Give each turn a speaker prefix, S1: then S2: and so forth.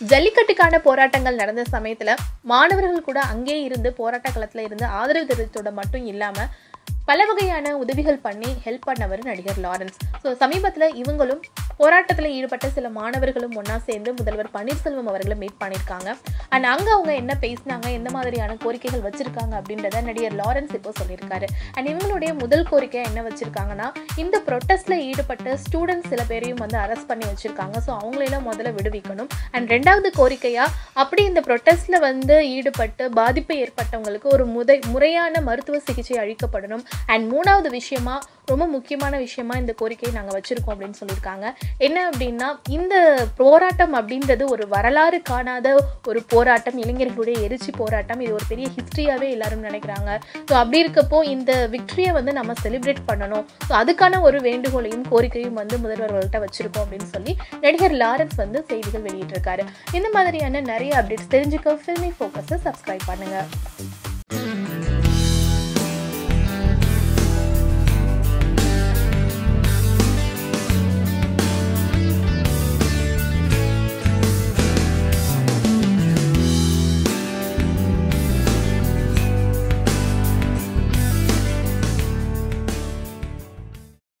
S1: ஜல்லிக்கட்டுக்கான போராட்டங்கள் நடந்த சமயத்துல மாணவர்கள் கூட அங்கே இருந்து போராட்ட களத்தில் இருந்து ஆதரவு தெரிவித்தோட மட்டும் இல்லாம பல வகையான உதவிகள் பண்ணி ஹெல்ப் பண்ணவர் நடிகர் லாரன்ஸ். ஸோ சமீபத்தில் இவங்களும் போராட்டத்தில் ஈடுபட்ட சில மாணவர்களும் ஒன்றா சேர்ந்து முதல்வர் பன்னீர்செல்வம் அவர்களை மீட் பண்ணியிருக்காங்க. அண்ட் அங்கே அவங்க என்ன பேசினாங்க எந்த மாதிரியான கோரிக்கைகள் வச்சுருக்காங்க அப்படின்றத நடிகர் லாரன்ஸ் இப்போ சொல்லியிருக்காரு. அண்ட் இவங்களுடைய முதல் கோரிக்கை என்ன வச்சுருக்காங்கன்னா இந்த ப்ரொட்டஸ்ட்ல ஈடுபட்ட ஸ்டூடெண்ட்ஸ் சில பேரையும் வந்து அரெஸ்ட் பண்ணி வச்சிருக்காங்க. ஸோ அவங்களெல்லாம் முதல்ல விடுவிக்கணும். அண்ட் ரெண்டாவது கோரிக்கையாக அப்படி இந்த ப்ரொட்டஸ்ட்ல வந்து ஈடுபட்டு பாதிப்பு ஏற்பட்டவங்களுக்கு ஒரு முதை முறையான மருத்துவ சிகிச்சை அளிக்கப்படணும். அண்ட் மூணாவது விஷயமா ரொம்ப முக்கியமான விஷயமா இந்த கோரிக்கையை நாங்கள் வச்சுருக்கோம் அப்படின்னு சொல்லியிருக்காங்க. என்ன அப்படின்னா இந்த போராட்டம் அப்படின்றது ஒரு வரலாறு காணாத ஒரு போராட்டம் இளைஞர்களுடைய எரிச்சி போராட்டம். இது ஒரு பெரிய ஹிஸ்ட்ரியாகவே எல்லாரும் நினைக்கிறாங்க. ஸோ அப்படி இருக்கப்போ இந்த விக்டரியை வந்து நம்ம செலிப்ரேட் பண்ணணும். ஸோ அதுக்கான ஒரு வேண்டுகோளையும் கோரிக்கையும் வந்து முதல்வர்கள்ட்ட வச்சுருக்கோம் அப்படின்னு சொல்லி நடிகர் லாரன்ஸ் வந்து செய்திகள் வெளியிட்டிருக்காரு. இந்த மாதிரியான நிறைய அப்டேட்ஸ் தெரிஞ்சுக்க. ஃபில்மி ஃபோக்கஸை சப்ஸ்கிரைப் பண்ணுங்க.